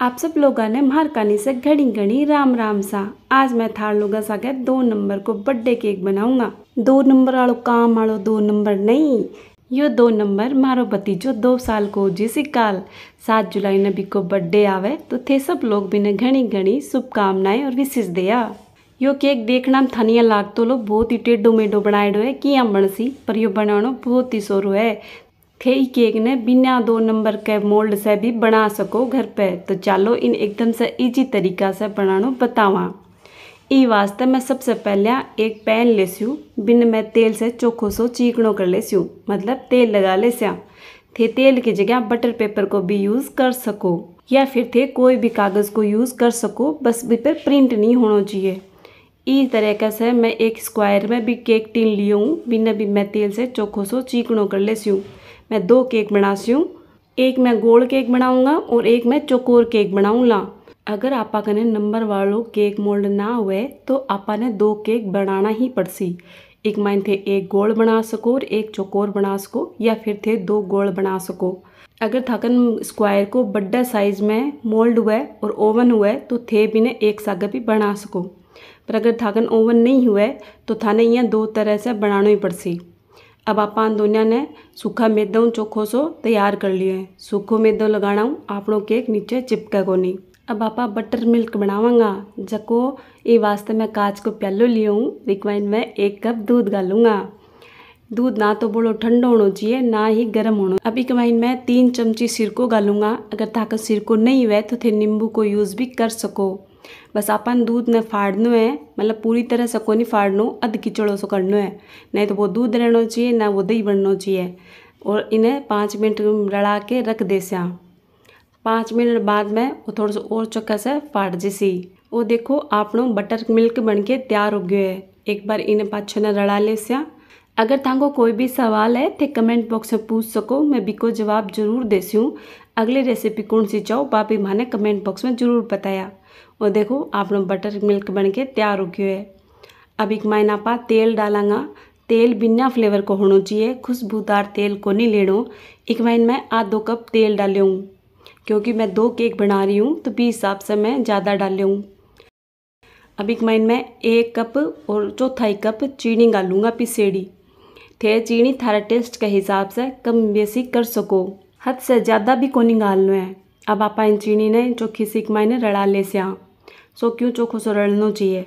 आप सब लोगों ने मारकानी से घड़ी घड़ी राम राम सा। आज मैं थार लोगों सागे दो नंबर को बर्थडे केक बनाऊँगा। दो नंबर वालों काम वालों दो नंबर नहीं। यो दो नंबर मारो भतीजो दो साल को जिसी काल सात जुलाई नबी को बर्थडे आवे तो थे सब लोग भी ने घनी घनी शुभकामनाएँ और विशेष दिया। यो केक देखना में थनिया लाग तो लो, बहुत ही टेढ़ो मेढ़ो बनाएडो है, किया बनसी पर यो बनाना बहुत ही सोरो है। थे केक ने बिना दो नंबर के मोल्ड से भी बना सको घर पे। तो चलो इन एकदम से इजी तरीका से बनाना, बतावा। ई वास्ते मैं सबसे पहले एक पैन लेस्यू, बिन मैं तेल से चोखो सो चीकणो कर लेस्यू। मतलब तेल लगा लेस्या। थे तेल की जगह बटर पेपर को भी यूज़ कर सको। या फिर थे कोई भी कागज़ को यूज़ कर सको, बस भी पर प्रिंट नहीं होना चाहिए। इस तरीके से मैं एक स्क्वायर में भी केक टीन लियो हूँ, बिना भी मैं तेल से चोखो सो चीकणो कर लेस्यू। मैं दो केक बना सी एक मैं गोल केक बनाऊँगा और एक मैं चौकोर केक बनाऊँगा अगर आपा कने नंबर वालों केक मोल्ड ना हुए तो आपा ने दो केक बनाना ही पड़सी। एक माइन थे एक गोल बना सको और एक चौकोर बना सको, या फिर थे दो गोल बना सको। अगर थकन स्क्वायर को बड्डा साइज़ में मोल्ड हुआ और ओवन हुआ तो थे भी ने एक सागर भी बना सको। पर अगर थाकन ओवन नहीं हुआ तो थाने यहाँ दो तरह से बनाना ही पड़सी। अब आप दोनिया ने सूखा मैदा चोखो सो तैयार कर लिए हैं। सूखो मैदो लगाना आपनो केक नीचे चिपका को नहीं अब आप बटर मिल्क बनावांगा, जको ये वास्ते मैं कांच को प्यालो लियो हूँ रिक्वाइन में एक कप दूध डालूँगा दूध ना तो बोलो ठंडा होना चाहिए, ना ही गर्म होना अभी कमाइन में तीन चमची सिरको डालूँगा अगर ताकत सिरको नहीं हुए तो थे नींबू को यूज़ भी कर सको। बस अपन दूध ने फाड़नो है मतलब पूरी तरह से को नहीं फाड़नो, अध किचड़ो सो करनो है। नहीं तो वो दूध रहना चाहिए, ना वो दही बनना चाहिए। और इन्हें पाँच मिनट रड़ा के रख दे स्या पाँच मिनट बाद में वो थोड़ा सा और चक्का से फाड़ जैसी वो देखो, आपनो बटर मिल्क बन के तैयार हो गए है। एक बार इन्हें पाँच छः रड़ा ले स्या अगर थाको कोई भी सवाल है तो कमेंट बॉक्स में पूछ सको, मैं बिको जवाब ज़रूर देसी अगली रेसिपी कौन सी चाहो पापी माने कमेंट बॉक्स में ज़रूर बताया। और देखो, आप लोग बटर मिल्क बन के तैयार हो गए है। अब एक मायना आप तेल डालांगा। तेल बिना फ्लेवर को होना चाहिए, खुशबूदार तेल को नहीं लेना। एक माइन में आध दो कप तेल डाले हूँ। क्योंकि मैं दो केक बना रही हूँ तो भी हिसाब से मैं ज़्यादा डाले हूँ। अब एक माइन में एक कप और चौथाई कप चीनी डालूँगा पिसेड़ी। थे चीनी थारा टेस्ट के हिसाब से कम बेसी कर सको। हद से ज़्यादा भी को नहीं डालना है अब आप इन चीनी ने चोखी सीख मायने रड़ा ले से सो क्यों चोखो सो रड़ना चाहिए?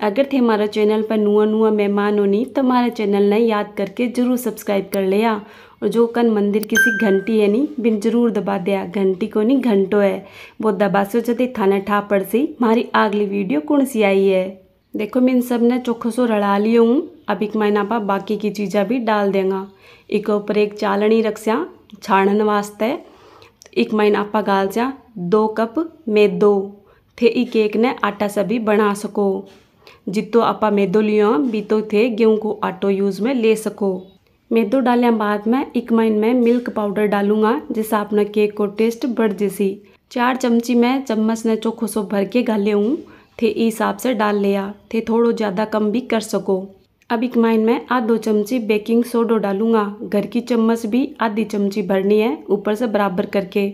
अगर थे हमारे चैनल पर नुआ नुआ मेहमान होनी तो हमारे चैनल ने याद करके ज़रूर सब्सक्राइब कर लिया। और जो कन मंदिर किसी घंटी है नहीं बिन ज़रूर दबा दिया। घंटी को नहीं घंटो है। वो दबा सो जते थाने ठा पड़ सी हमारी अगली वीडियो कौन सी आई है? देखो मैं इन सबने चोखो सो रड़ा लिया हूँ। अब एक महीना पा बाकी की चीज़ें भी डाल देंगे। एक ऊपर एक चालनी रखस्या छाणन वास्ते। एक महीना आपा गाल दो कप मैदो। थे ई केक ने आटा से भी बना सको। जितो आपा मैदो लियो, बीतो थे गेहूँ को आटो यूज़ में ले सको। मैदो डालिया बाद में एक माइन में मिल्क पाउडर डालूँगा जिससे अपना केक को टेस्ट बढ़ जैसी चार चमची में चम्मच ने चोखो सो भर के गाले हूँ थे इस हिसाब से डाल लिया। थे थोड़ो ज़्यादा कम भी कर सको। अब एक माइन में आध दो चमची बेकिंग सोडो डालूँगा। घर की चम्मच भी आधी चमची भरनी है, ऊपर से बराबर करके।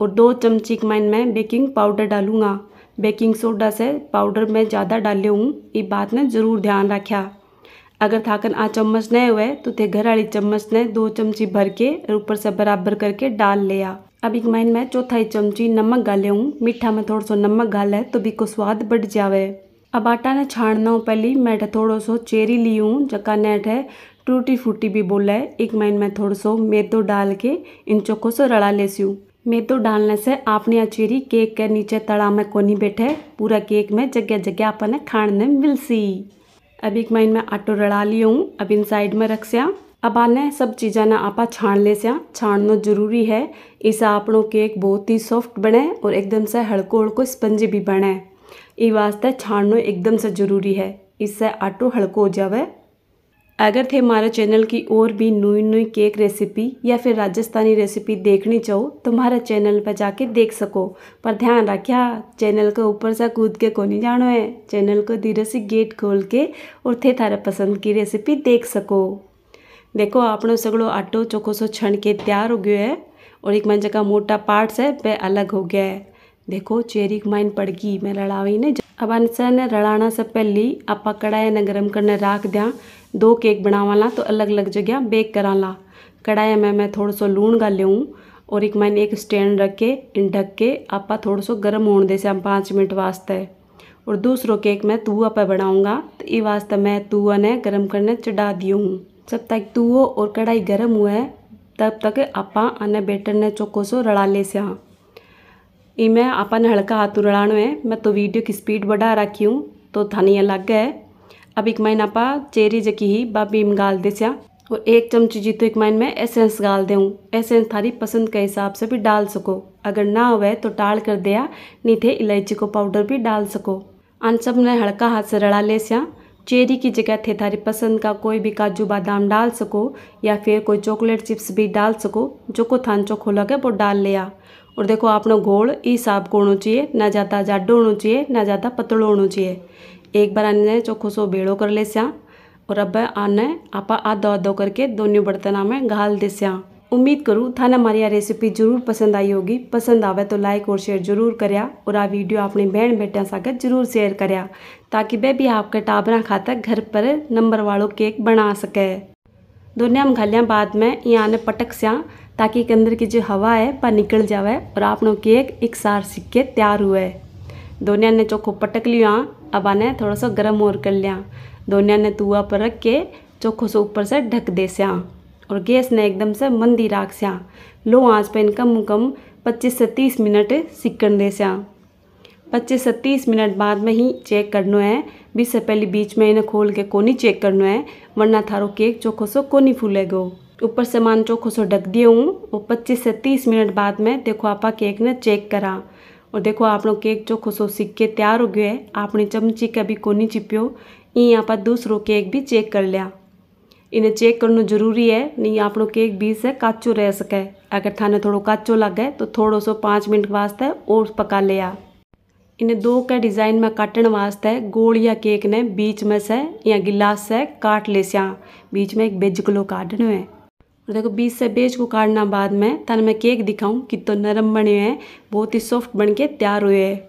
और दो चमची कमाइन में बेकिंग पाउडर डालूँगा। बेकिंग सोडा से पाउडर में ज़्यादा डाले हूँ, ये बात ने ज़रूर ध्यान रखा अगर थाकन आ चम्मच नहीं हुए तो थे घर वाली चम्मच ने दो चमची भर के ऊपर से बराबर करके डाल लिया। अब एक माइन में चौथाई चमची नमक गाले हूँ। मीठा में थोड़ा सा नमक गाले तो भी को स्वाद बढ़ जावे। अब आटा ने छाड़ना हो पहली, मैं थोड़ा सो चेरी ली हूँ, जका ने टूटी फूटी भी बोला है। एक में थोड़ा सो मैदो डाल के इन चोखो से रड़ा लेसी हूँ। मैदो डालने से आपने अचेरी केक के नीचे तड़ा में कोनी बैठे, पूरा केक में जगह जगह अपन खाने मिल सी अब एक में आटो रड़ा लिया हूँ, अब इन साइड में रख सिया। अब आने सब चीज़ा ना आपा छान ले सिया। छानना ज़रूरी है इससे आपनों केक बहुत ही सॉफ्ट बने और एकदम से हल्को हल्को स्पंजी भी बने। ये वास्ते छानना एकदम से ज़रूरी है। इससे आटो हल्को हो जावे। अगर थे हमारे चैनल की और भी नई नई केक रेसिपी या फिर राजस्थानी रेसिपी देखनी चाहो तो हमारे चैनल पर जाके देख सको। पर ध्यान रखिया, चैनल को ऊपर से कूद के को नहीं जानो है। चैनल को धीरे से गेट खोल के और थे थारे पसंद की रेसिपी देख सको। देखो, आपनो सगड़ो आटो चोखो सो छण के तैयार हो गयो है और एक मन जगह मोटा पार्ट्स है वह अलग हो गया है। देखो, चेरी माइन पड़ गई मैं रड़ावी ने अब अनसे ने रड़ाना से पहले आपा कढ़ाई ने गरम करने रख दिया, दो केक बनावा ला तो अलग अलग जगह बेक कराला कढ़ाई में मैं थोड़ा सा लूण गाल लूँ और एक मैंने एक स्टैंड रख के इन ढक के आपा थोड़ा सा गर्म होने दे से पाँच मिनट वास्ते। और दूसरो केक मैं तुआ पर बनाऊँगा तो ये वास्ते मैं तुआ ने गर्म करने चढ़ा दी हूँ। जब तक तुओ और कढ़ाई गर्म हुआ है तब तक आपा बेटर ने चोखो सो रड़ा ले से इमें आपा ने हल्का हाथ रड़ानो है। मैं तो वीडियो की स्पीड बढ़ा रखी हूँ तो थानी अलग गए। अब एक महीना आपा चेरी जकी ही बाबी में गाल दे और एक चमची जी तो एक माइन में एसेंस डाल दूँ एसेंस थारी पसंद के हिसाब से भी डाल सको। अगर ना हुए तो टाल कर दिया, नहीं थे इलायची को पाउडर भी डाल सको। अन सबने हल्का हाथ से रड़ा ले सिया। चेरी की जगह थे थारी पसंद का कोई भी काजू बादाम डाल सको, या फिर कोई चॉकलेट चिप्स भी डाल सको, जो को थान चोखो लगे वो डाल लिया। और देखो ई हिसाब को होना चाहिए, ना ज़्यादा जाडो होना चाहिए, ना ज़्यादा पतलो होना चाहिए। एक बार अन्य चोखो सो बेड़ो कर ले सिया और अब आने आपा आधो आधो करके दोनों बर्तना में घाल दे सिया उम्मीद करूँ थाने हमारी यह रेसिपी ज़रूर पसंद आई होगी। पसंद आवे तो लाइक और शेयर ज़रूर करया और आ वीडियो अपनी बहन बेटिया सागत ज़रूर शेयर करया ताकि वे भी आपके टाबरा खाता घर पर नंबर वालों केक बना सके। दोनों हम घालिया बाद में यहाँ ने पटक सिया ताकि के अंदर की जो हवा है वह निकल जावे और आपनो केक एक सार सीख के तैयार हुए। दोनों ने चोखो पटक लिया। अब आने थोड़ा सा गर्म और कर लिया। दोनों ने तुआ पर रख के चोखो से ऊपर से ढक दे सिया और गैस ने एकदम से मंदी राख स्या। लो आँच पे कम कम पच्चीस से तीस मिनट सिकन दे स्या पच्चीस से तीस मिनट बाद में ही चेक करना है। बीस से पहले बीच में इन्हें खोल के कोनी चेक करना है, वरना थारो केक चोखो सो कोनी फूलेगो। ऊपर से मान चोखो सो ढक दिए हूँ और पच्चीस से तीस मिनट बाद में देखो आपा केक ने चेक करा। और देखो आपनो केक चोखो सो सीख के तैयार हो गया है। आपने चमची कभी कोनी चिपियो यहाँ पर दूसरो केक भी चेक कर लिया। इन्हें चेक करना ज़रूरी है, नहीं आप केक बीच से काचो रह सके। अगर थाने थोड़ो काचो लगे तो थोड़ो सो पाँच मिनट वास्ते और पका लिया। इन्हें दो के डिज़ाइन में काटन वास्ते गोल या केक ने बीच में से या गिलास से काट ले सिया बीच में एक बेज किलो काटने है। और देखो बीच से बेज को काटना बाद में तन मैं केक दिखाऊँ कितो नरम बने हैं, बहुत ही सॉफ्ट बन के तैयार हुए हैं।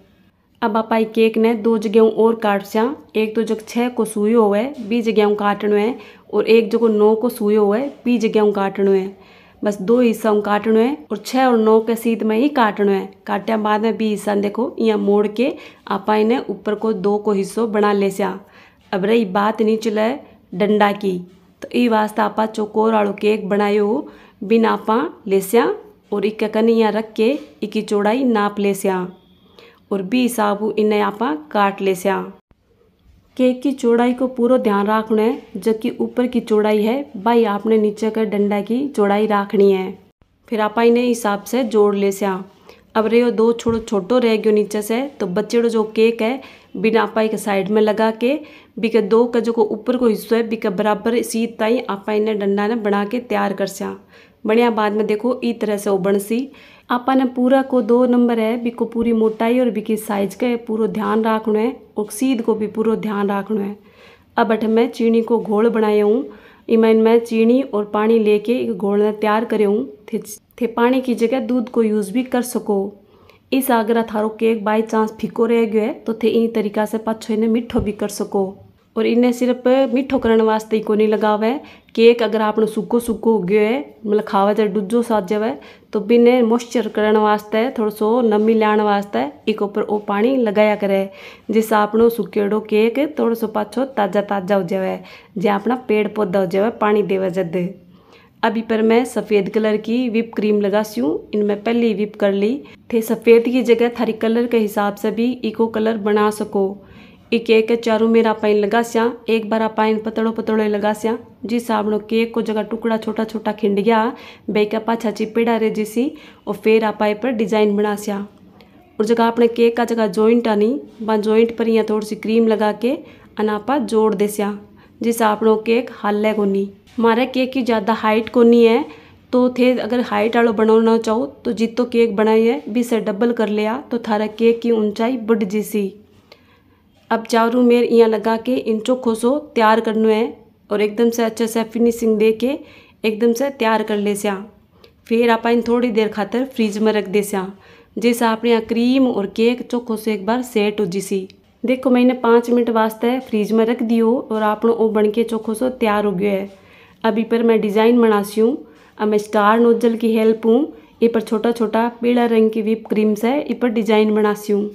अब आप आई केक ने दो जगह और काट सिया। एक तो जगह छः को सुयो हुआ है बी जगह काटनो है, और एक जगह नौ को सुयो हुआ है बी जगह काटनो है। बस दो हिस्सा काटनो है, और छः और नौ के सीध में ही काटनो है। काटा बाद में बी हिस्सा देखो यहाँ मोड़ के आप ने ऊपर को दो को हिस्सों बना ले सिया। अब रही बात नहीं चले डंडा की। तो ये वास्ते आप चौकोर वालों केक बनायो बिना आपा ले सिया और एक कन यहाँ रख के इकी चौड़ाई नाप ले सिया और बी हिसाब इन्हें आप काट ले स्या केक की चौड़ाई को पूरा ध्यान रखना है जबकि ऊपर की चौड़ाई है भाई आपने नीचे का डंडा की चौड़ाई रखनी है फिर आप इन्हें हिसाब से जोड़ ले स्या अब रहे दो छोड़ो छोटो रह गयो नीचे से तो बच्चे जो केक है, बिना आप एक साइड में लगा के, बिके दो का जो ऊपर को हिस्सो है, बिके बराबर सीध ताई आप इन्हें डंडा ने बना के तैयार कर स्या। बढ़िया, बाद में देखो ई तरह से उबन सी। आपा ने पूरा को दो नंबर है, बिको पूरी मोटाई और बिकी साइज़ का पूरा ध्यान रखना है, और सीध को भी पूरा ध्यान रखना है। अब अठ मैं चीनी को घोल बनाया हूँ। इमें मैं चीनी और पानी लेके एक घोल तैयार करे हूँ। थे, थे पानी की जगह दूध को यूज़ भी कर सको। इस आगरा थारो केक बाई चांस फीको रह गए है तो थे इन तरीका से पाछो इन्हें मिठो भी कर सको। और इन्हें सिर्फ़ मीठो करने वास्ते ही को नहीं लगावे। केक अगर आपने सूखो हो गयो है मतलब खावे तो डूजो साज जावे तो बिने मॉइस्चर करने वास्ते, थोड़ा सो नमी लाने वास्ते एक ऊपर वो पानी लगाया करे जिससे आपनो सूखेड़ो केक थोड़ा सो पाछो ताज़ा ताज़ा हो जावे, जे अपना पेड़ पौधा हो जावे, पानी देवे जद। अभी पर मैं सफ़ेद कलर की विप क्रीम लगा सी इनमें पहले ही विप कर ली। थे सफ़ेद की जगह थारी कलर के हिसाब से भी इको कलर बना सको। एक एक चारों मेरा पाइन लगा स्या, एक बार पतड़ो पतड़ो लगा स्या। जिस साबणो केक को जगह टुकड़ा छोटा छोटा खिंड गया बेका पाछा चिपेड़ा रे जिसी, और फिर आप पर डिज़ाइन बना स्या। और जगह अपने केक का जगह जॉइंट आनी वहाँ जॉइंट पर यहाँ थोड़ी सी क्रीम लगा के अनापा जोड़ दे स्या। जिस आपनो केक हाल को नहीं मारे केक की ज़्यादा हाइट को नहीं है तो थे अगर हाइट वालों बनाना चाहो तो जितो केक है, बीस से डबल कर लिया तो थारा केक की ऊंचाई बढ़ जैसी। अब चारों मेर यहाँ लगा के इन चोखो सो तैयार करना है और एकदम से अच्छे से फिनिशिंग दे के एकदम से तैयार कर ले स्या। फिर आप इन थोड़ी देर खातर फ्रीज में रख दे स्या, जैसे अपने यहाँ क्रीम और केक चोखो से एक बार सेट हो जिसी देखो मैंने पाँच मिनट वास्ते फ्रीज में रख दियो और आपनो वो बन के चोखो सो तैयार हो गया है। अभी पर मैं डिज़ाइन बनासी हूँ, अब मैं स्टार नोजल की हेल्प हूँ, ये पर छोटा छोटा पीला रंग की विप क्रीम से ये पर डिज़ाइन बनासी हूँ।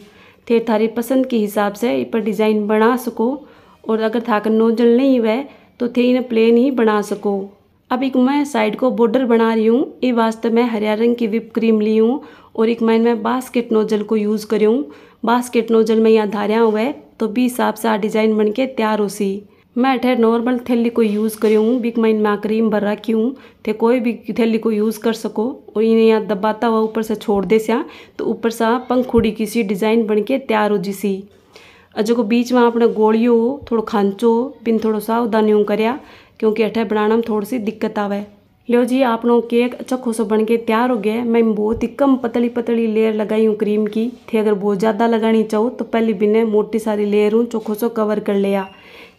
थे, थारी पसंद के हिसाब से ये पर डिज़ाइन बना सको। और अगर थाकर नोजल नहीं हुए तो थे इन्हें प्लेन ही बना सको। अब एक मैं साइड को बॉर्डर बना रही हूँ। ये वास्ते मैं हरिया रंग की विप क्रीम ली हूँ। और एक मैं मैं बास्केट नोजल को यूज़ करी हूँ। बास्केट नोजल में यहाँ धारिया हुआ है तो भी हिसाब से आ डिज़ाइन बन के तैयार हो सी मैं अठे नॉर्मल थैली को यूज़ करी हूँ बिग माइन में क्रीम भर रखी हूँ थे कोई भी थैली को यूज़ कर सको, और इन्हें यहाँ दबाता हुआ ऊपर से छोड़ दे सा तो ऊपर सा पंखुड़ी की सी डिज़ाइन बन के तैयार हो जी सी। अजो जो बीच में अपने गोलियों थोड़ा खांचो बिन थोड़ा सावधानी कराया करया, क्योंकि अठे बनाने में थोड़ी सी दिक्कत आवे। लो जी आप लोग केक अच्छा खुशो बन के तैयार हो गया मैं बहुत ही कम पतली पतली लेयर लगाई हूँ क्रीम की। थे अगर बहुत ज़्यादा लगानी चाहो तो पहले बिने मोटी सारी लेयर हूँ, चोखो सो कवर कर लिया।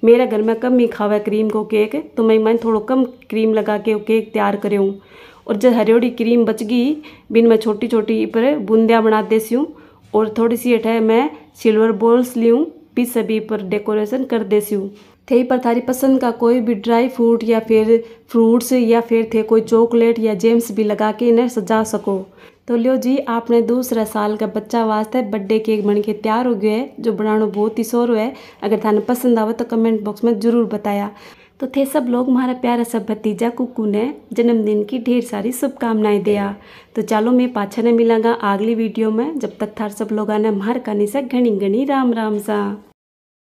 मेरे घर में कम ही खावा क्रीम को केक तो मैं मैं थोड़ा कम क्रीम लगा के केक तैयार करे हूँ। और जब हरियोड़ी क्रीम बच गई, बिन मैं छोटी छोटी पर बूंदियाँ बना देसी हूँ। और थोड़ी सी अठे मैं सिल्वर बॉल्स ली हूँ, पीस सभी पर डेकोरेशन कर देसी हूँ। थे पर थारी पसंद का कोई भी ड्राई फ्रूट या फिर फ्रूट्स या फिर थे कोई चॉकलेट या जेम्स भी लगा के इन्हें सजा सको। तो लियो जी, आपने दूसरा साल का बच्चा वास्ते बर्थडे केक बन के तैयार हो गया है, जो बनाना बहुत ही शोर है। अगर थाने पसंद आवे तो कमेंट बॉक्स में ज़रूर बताया। तो थे सब लोग हमारा प्यारा सब भतीजा कुकू ने जन्मदिन की ढेर सारी शुभकामनाएँ दिया। तो चलो मैं पाछा ने मिलागा अगली वीडियो में, जब तक थार सब लोग आने हमारे कनी से घनी घनी राम राम सा।